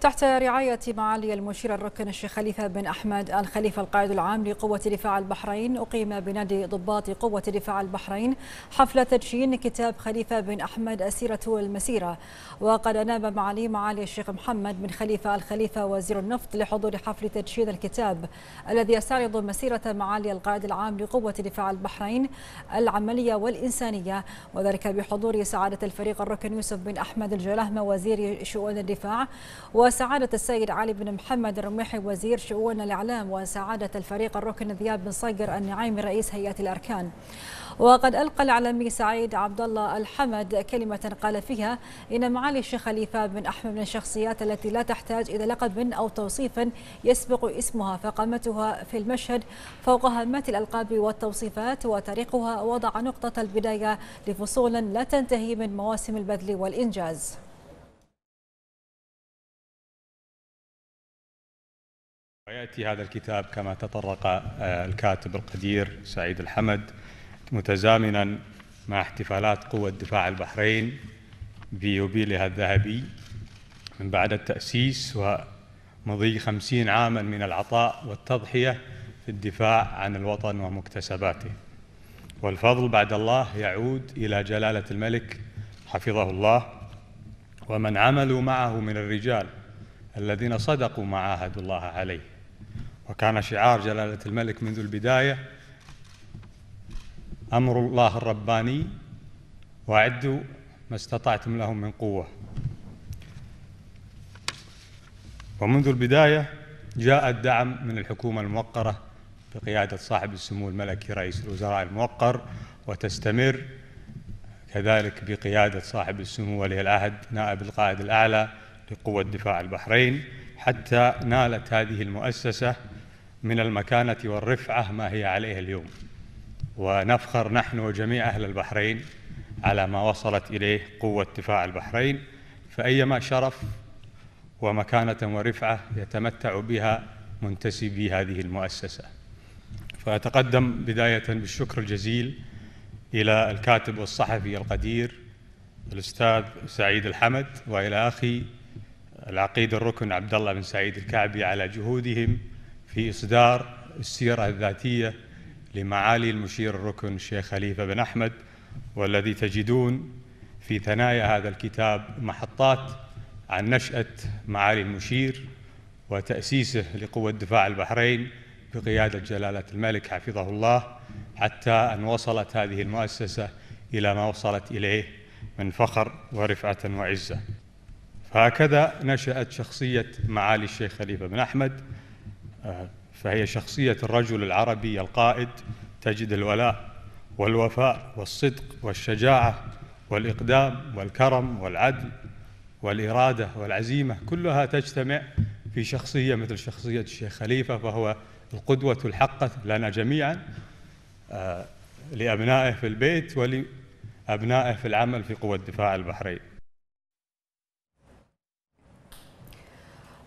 تحت رعاية معالي المشير الركن الشيخ خليفة بن أحمد الخليفة القائد العام لقوة دفاع البحرين أقيم بنادي ضباط قوة دفاع البحرين حفل تدشين كتاب خليفة بن أحمد أسيرة المسيرة. وقد أناب معالي معالي الشيخ محمد بن خليفة الخليفة وزير النفط لحضور حفل تدشين الكتاب الذي يستعرض مسيرة معالي القائد العام لقوة دفاع البحرين العملية والإنسانية وذلك بحضور سعادة الفريق الركن يوسف بن أحمد الجلهمة وزير شؤون الدفاع وسعادة السيد علي بن محمد الرميحي وزير شؤون الإعلام وسعادة الفريق الركن ذياب بن صقر النعيمي رئيس هيئة الأركان. وقد ألقى الإعلامي سعيد عبد الله الحمد كلمة قال فيها إن معالي الشيخ خليفة بن أحمد من الشخصيات التي لا تحتاج إلى لقب أو توصيف يسبق اسمها فقامتها في المشهد فوق هامات الألقاب والتوصيفات وتاريخها وضع نقطة البداية لفصول لا تنتهي من مواسم البذل والإنجاز. ويأتي هذا الكتاب كما تطرق آه، الكاتب القدير سعيد الحمد متزامنا مع احتفالات قوة دفاع البحرين بيوبيلها الذهبي من بعد التأسيس ومضي خمسين عاما من العطاء والتضحية في الدفاع عن الوطن ومكتسباته. والفضل بعد الله يعود إلى جلالة الملك حفظه الله ومن عملوا معه من الرجال الذين صدقوا ما عاهدوا الله عليه. وكان شعار جلالة الملك منذ البداية أمر الله الرباني وأعدوا ما استطعتم لهم من قوة. ومنذ البداية جاء الدعم من الحكومة الموقرة بقيادة صاحب السمو الملكي رئيس الوزراء الموقر وتستمر كذلك بقيادة صاحب السمو ولي العهد نائب القائد الأعلى لقوة دفاع البحرين حتى نالت هذه المؤسسة من المكانة والرفعة ما هي عليه اليوم. ونفخر نحن وجميع أهل البحرين على ما وصلت إليه قوة دفاع البحرين. فأيما شرف ومكانة ورفعة يتمتع بها منتسبي هذه المؤسسة. فأتقدم بداية بالشكر الجزيل إلى الكاتب والصحفي القدير الأستاذ سعيد الحمد وإلى أخي العقيد الركن عبد الله بن سعيد الكعبي على جهودهم في إصدار السيرة الذاتية لمعالي المشير الركن الشيخ خليفة بن أحمد والذي تجدون في ثنايا هذا الكتاب محطات عن نشأة معالي المشير وتأسيسه لقوة دفاع البحرين بقيادة جلالة الملك حفظه الله حتى أن وصلت هذه المؤسسة إلى ما وصلت إليه من فخر ورفعة وعزة. فهكذا نشأت شخصية معالي الشيخ خليفة بن أحمد فهي شخصية الرجل العربي القائد تجد الولاء والوفاء والصدق والشجاعة والإقدام والكرم والعدل والإرادة والعزيمة كلها تجتمع في شخصية مثل شخصية الشيخ خليفة فهو القدوة الحقة لنا جميعا آه، لأبنائه في البيت ولأبنائه في العمل في قوة دفاع البحرين.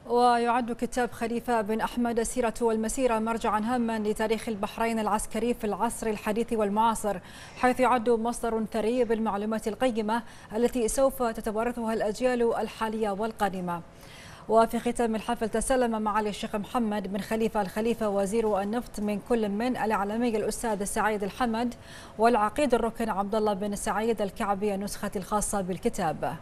ويعد كتاب خليفة بن أحمد السيرة والمسيرة مرجعا هاما لتاريخ البحرين العسكري في العصر الحديث والمعاصر حيث يعد مصدر ثري بالمعلومات القيمة التي سوف تتوارثها الأجيال الحالية والقادمة. وفي ختام الحفل تسلم معالي الشيخ محمد بن خليفة الخليفة وزير النفط من كل من الإعلامي الأستاذ سعيد الحمد والعقيد الركن عبد الله بن سعيد الكعبي النسخة الخاصة بالكتاب.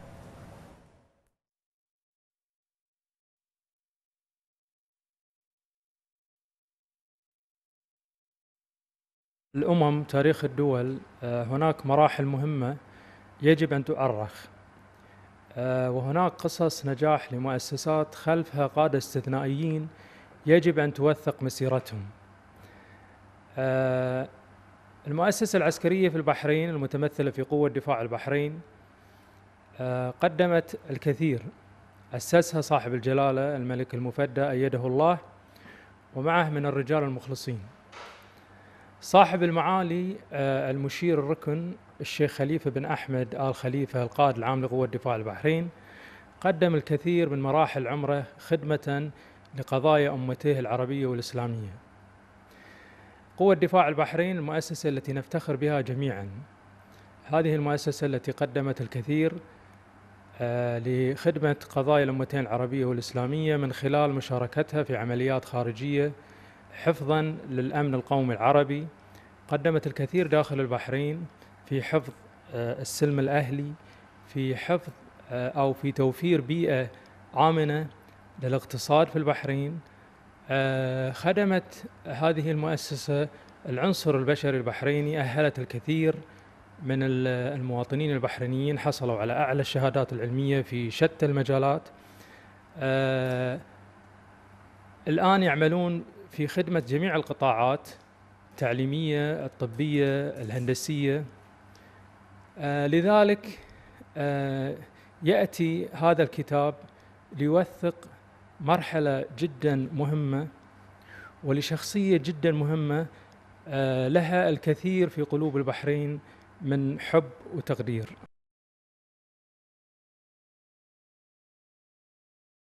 الأمم تاريخ الدول آه، هناك مراحل مهمة يجب أن تؤرخ. آه، وهناك قصص نجاح لمؤسسات خلفها قادة استثنائيين يجب أن توثق مسيرتهم. آه، المؤسسة العسكرية في البحرين المتمثلة في قوة دفاع البحرين قدمت الكثير. أسسها صاحب الجلالة الملك المفدى أيده الله ومعه من الرجال المخلصين. صاحب المعالي آه، المشير الركن الشيخ خليفة بن أحمد آل خليفة القائد العام لقوة دفاع البحرين قدم الكثير من مراحل عمره خدمة لقضايا أمته العربية والإسلامية. قوة دفاع البحرين المؤسسة التي نفتخر بها جميعا. هذه المؤسسة التي قدمت الكثير آه، لخدمة قضايا الأمتين العربية والإسلامية من خلال مشاركتها في عمليات خارجية حفظا للأمن القومي العربي. قدمت الكثير داخل البحرين في حفظ آه، السلم الأهلي في حفظ آه، أو في توفير بيئة آمنة للاقتصاد في البحرين. خدمت هذه المؤسسة العنصر البشري البحريني أهلت الكثير من المواطنين البحرينيين حصلوا على أعلى الشهادات العلمية في شتى المجالات. آه الآن يعملون في خدمة جميع القطاعات التعليمية الطبية الهندسية. آه لذلك آه يأتي هذا الكتاب ليوثق مرحلة جدا مهمة ولشخصية جدا مهمة آه لها الكثير في قلوب البحرين من حب وتقدير.